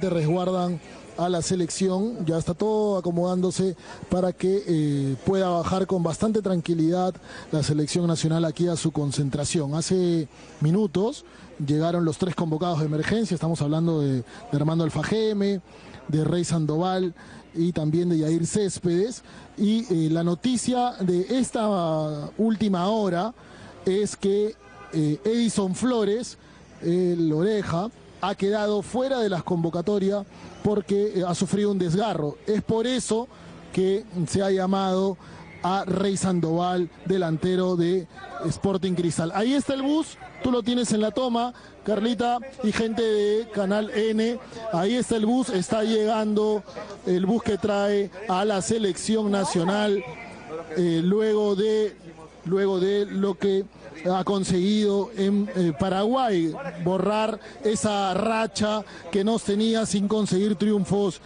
resguardan a la selección, ya está todo acomodándose para que eh, pueda bajar con bastante tranquilidad la selección nacional aquí a su concentración. Hace minutos llegaron los tres convocados de emergencia, estamos hablando de, Armando Alfajeme, de Rey Sandoval y también de Yair Céspedes. Y eh, la noticia de esta última hora es que eh, Edison Flores, el oreja, ha quedado fuera de las convocatorias porque eh, ha sufrido un desgarro. Es por eso que se ha llamado a Rey Sandoval, delantero de Sporting Cristal. Ahí está el bus, tú lo tienes en la toma, Carlita y gente de Canal N. Ahí está el bus, está llegando el bus que trae a la selección nacional eh, luego de luego de lo que ha conseguido en eh, Paraguay, borrar esa racha que nos tenía sin conseguir triunfos.